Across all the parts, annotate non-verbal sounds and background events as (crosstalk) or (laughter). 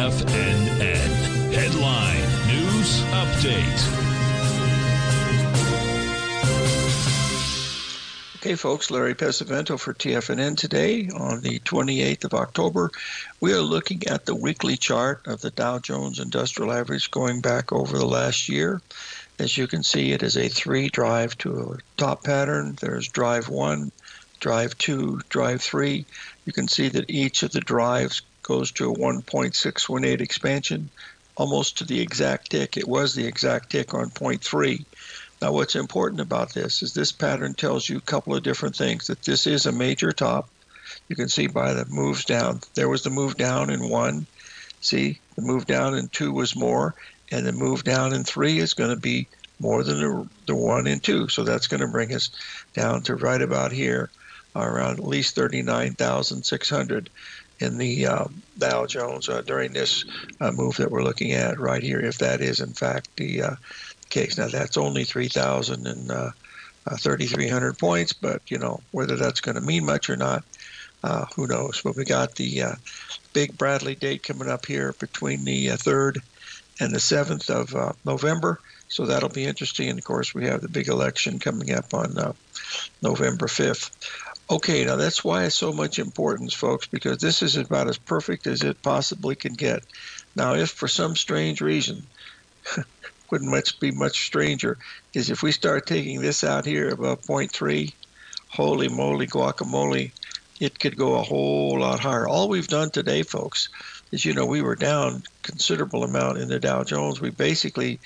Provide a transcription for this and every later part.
TFNN. Headline News Update. Okay, folks, Larry Pesavento for TFNN today on the 28th of October. We are looking at the weekly chart of the Dow Jones Industrial Average going back over the last year. As you can see, it is a three drive to a top pattern. There's drive one, drive two, drive three. You can see that each of the drives goes to a 1.618 expansion, almost to the exact tick. It was the exact tick on point three. Now, what's important about this is this pattern tells you a couple of different things that this is a major top. You can see by the moves down. There was the move down in one. See, the move down in two was more, and the move down in three is going to be more than the, the one in two. So that's going to bring us down to right about here, around at least 39,600 in the uh, Dow Jones uh, during this uh, move that we're looking at right here, if that is in fact the uh, case. Now that's only 3,000 and uh, uh, 3,300 points, but you know whether that's going to mean much or not, uh, who knows? But we got the big Bradley date coming up here between the third and the 7th of November, so that'll be interesting. And of course, we have the big election coming up on November 5th. Okay, now that's why it's so much importance, folks, because this is about as perfect as it possibly can get. Now, if for some strange reason (laughs) wouldn't much be much stranger is if we start taking this out here above 0.3, holy moly guacamole, it could go a whole lot higher. All we've done today, folks, is you know we were down considerable amount in the Dow Jones. We basically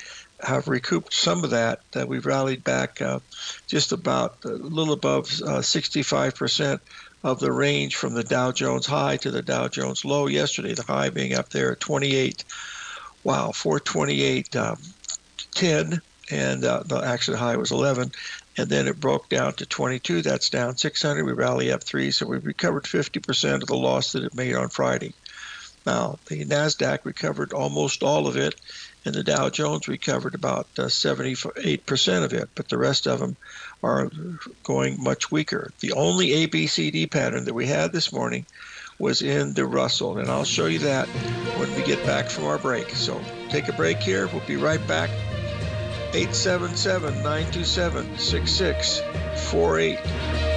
have recouped some of that. That we've rallied back uh, just about a little above uh, 65% of the range from the Dow Jones high to the Dow Jones low yesterday. The high being up there at 28. Wow, 428. Um, 10, and uh, the actual high was 11, and then it broke down to 22. That's down 600. We rally up three, so we recovered 50% of the loss that it made on Friday. Now, the NASDAQ recovered almost all of it, and the Dow Jones recovered about uh, 78% of it, but the rest of them are going much weaker. The only ABCD pattern that we had this morning was in the Russell, and I'll show you that when we get back from our break. So take a break here. We'll be right back 877 927 6648.